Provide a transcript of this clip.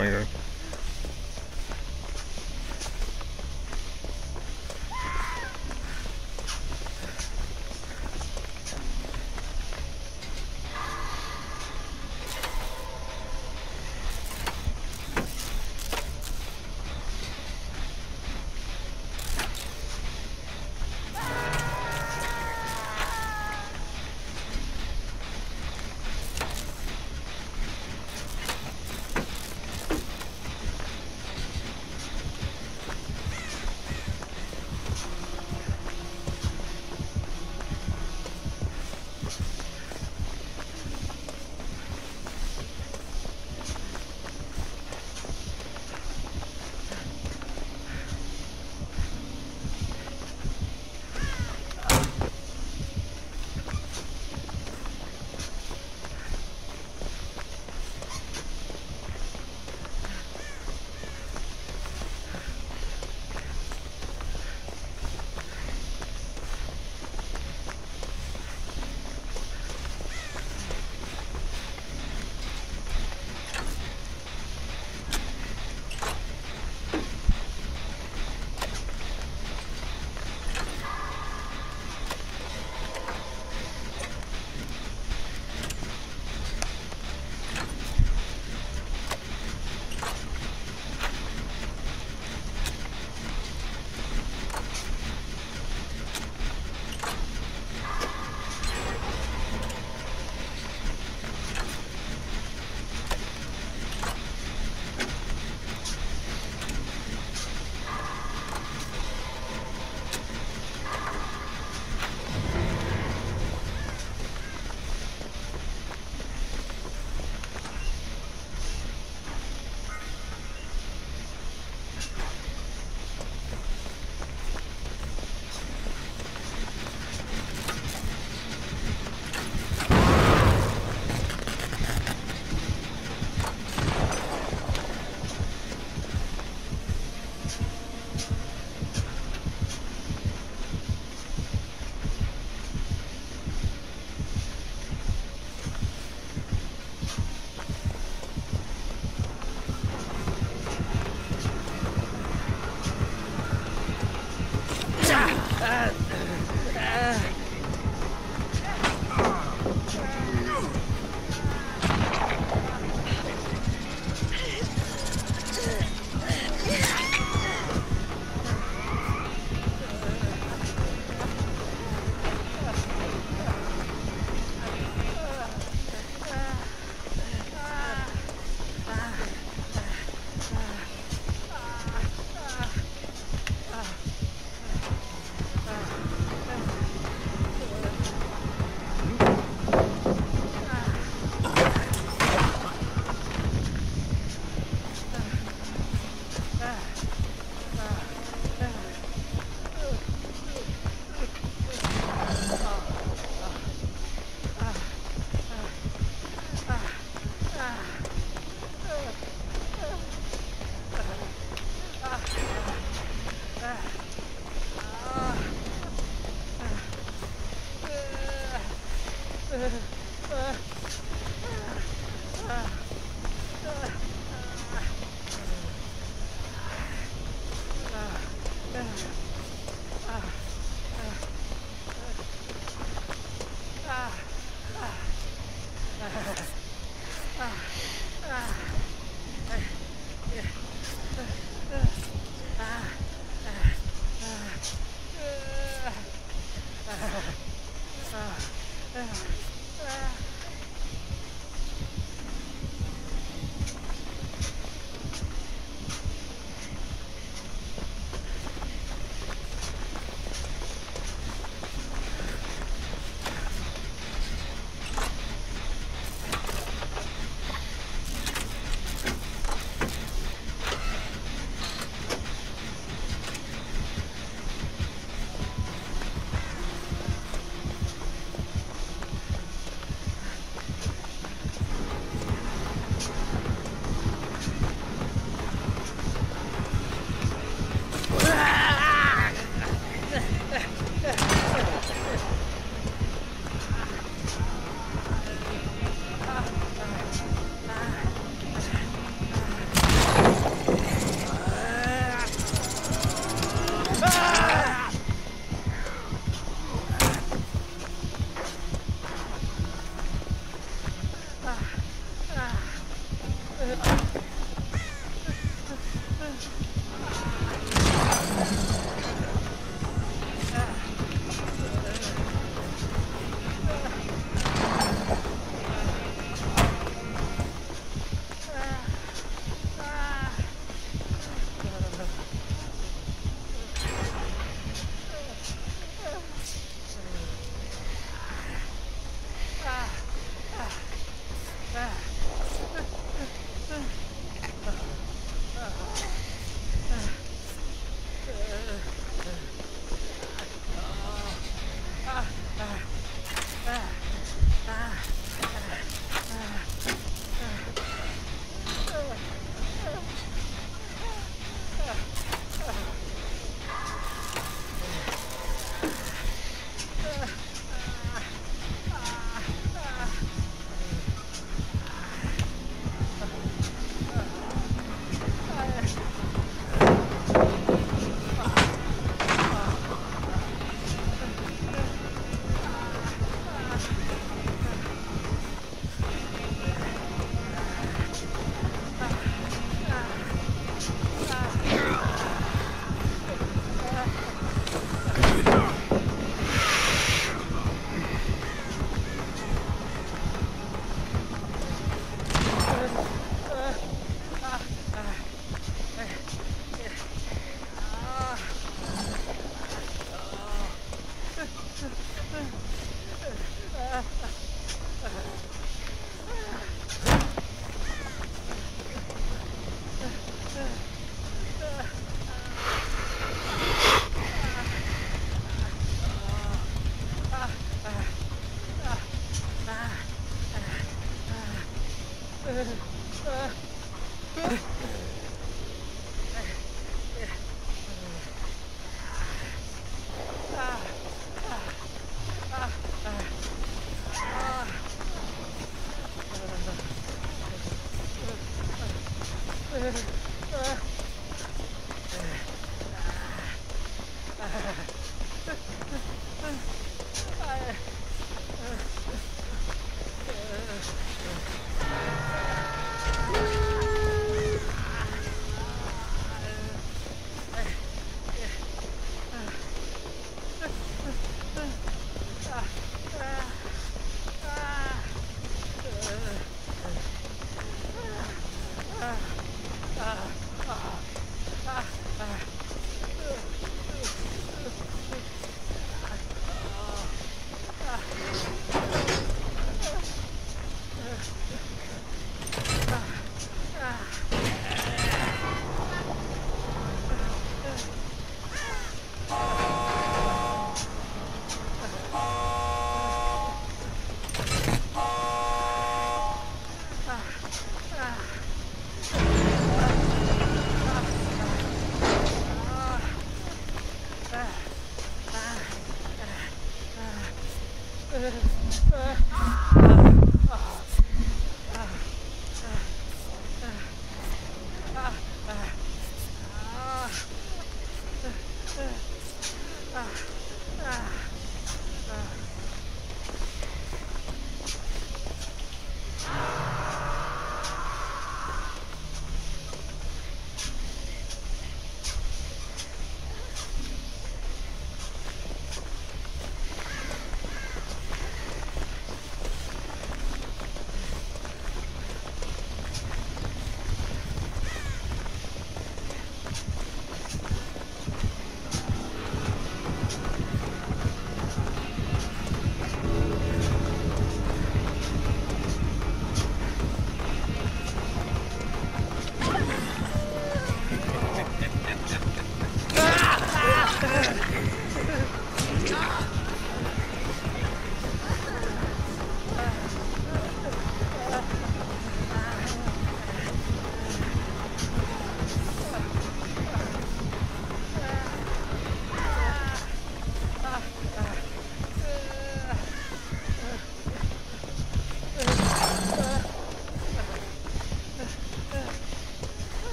finger. Uh, Uh.